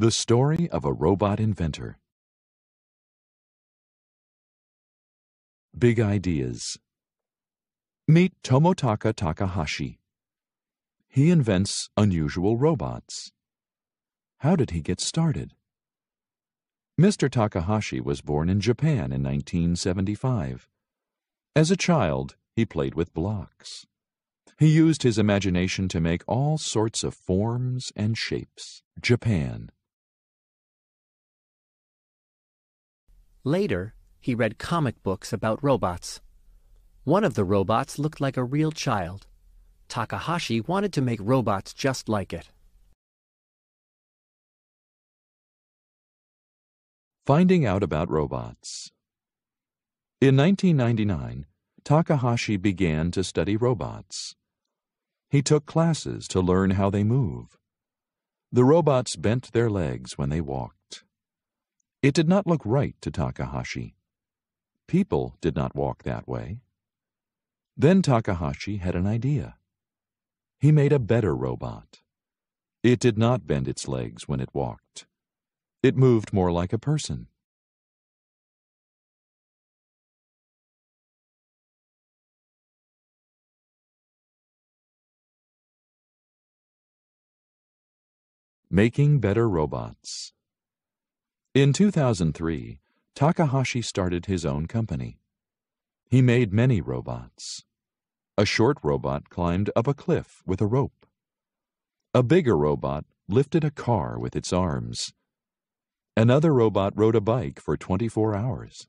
The story of a robot inventor. Big ideas. Meet Tomotaka Takahashi. He invents unusual robots. How did he get started? Mr. Takahashi was born in Japan in 1975. As a child, he played with blocks. He used his imagination to make all sorts of forms and shapes. Japan. Later, he read comic books about robots. One of the robots looked like a real child. Takahashi wanted to make robots just like it. Finding out about robots. In 1999, Takahashi began to study robots. He took classes to learn how they move. The robots bent their legs when they walked. It did not look right to Takahashi. People did not walk that way. Then Takahashi had an idea. He made a better robot. It did not bend its legs when it walked. It moved more like a person. Making Better Robots In 2003, Takahashi started his own company. He made many robots. A short robot climbed up a cliff with a rope. A bigger robot lifted a car with its arms. Another robot rode a bike for 24 hours.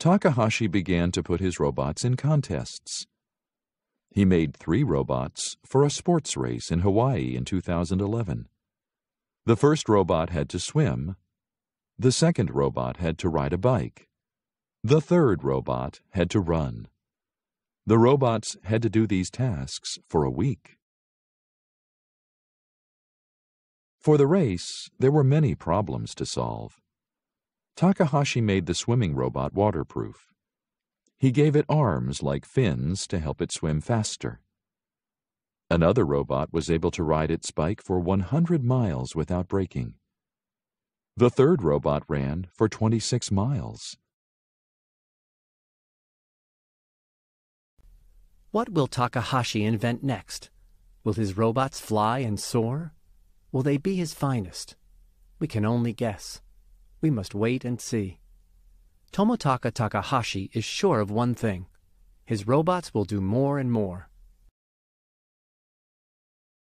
Takahashi began to put his robots in contests. He made three robots for a sports race in Hawaii in 2011. The first robot had to swim. The second robot had to ride a bike. The third robot had to run. The robots had to do these tasks for a week. For the race, there were many problems to solve. Takahashi made the swimming robot waterproof. He gave it arms like fins to help it swim faster. Another robot was able to ride its bike for 100 miles without braking. The third robot ran for 26 miles. What will Takahashi invent next? Will his robots fly and soar? Will they be his finest? We can only guess. We must wait and see. Tomotaka Takahashi is sure of one thing. His robots will do more and more.